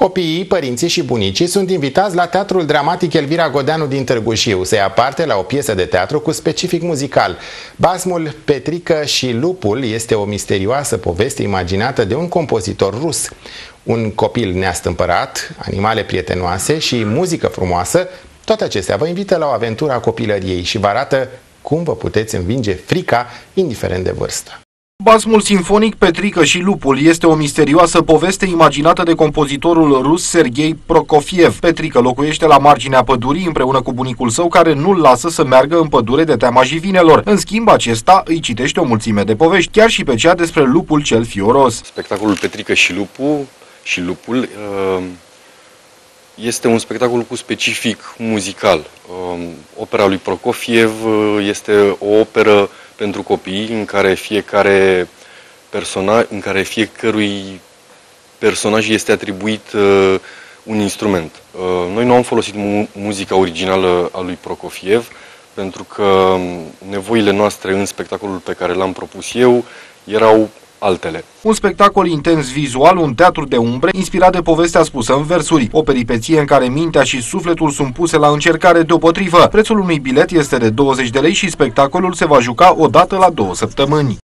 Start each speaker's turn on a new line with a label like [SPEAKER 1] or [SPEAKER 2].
[SPEAKER 1] Copiii, părinții și bunicii sunt invitați la Teatrul Dramatic Elvira Godeanu din Târgu Jiu să ia parte la o piesă de teatru cu specific muzical. Basmul Petrică și Lupul este o misterioasă poveste imaginată de un compozitor rus. Un copil neastâmpărat, animale prietenoase și muzică frumoasă, toate acestea vă invită la o aventură a copilăriei și vă arată cum vă puteți învinge frica, indiferent de vârstă.
[SPEAKER 2] Basmul sinfonic Petrică și Lupul este o misterioasă poveste imaginată de compozitorul rus Sergei Prokofiev. Petrică locuiește la marginea pădurii împreună cu bunicul său care nu-l lasă să meargă în pădure de teama jivinelor. În schimb, acesta îi citește o mulțime de povești, chiar și pe cea despre lupul cel fioros.
[SPEAKER 3] Spectacolul Petrică și Lupul și Lupul uh, este un spectacol cu specific muzical. Um, opera lui Prokofiev uh, este o operă pentru copii în care fiecare personaj, în care fiecărui personaj este atribuit uh, un instrument. Uh, noi nu am folosit mu muzica originală a lui Prokofiev pentru că um, nevoile noastre în spectacolul pe care l-am propus eu erau altele.
[SPEAKER 2] Un spectacol intens vizual, un teatru de umbre, inspirat de povestea spusă în versuri, o peripeție în care mintea și sufletul sunt puse la încercare deopotrivă. Prețul unui bilet este de 20 de lei și spectacolul se va juca o dată la două săptămâni.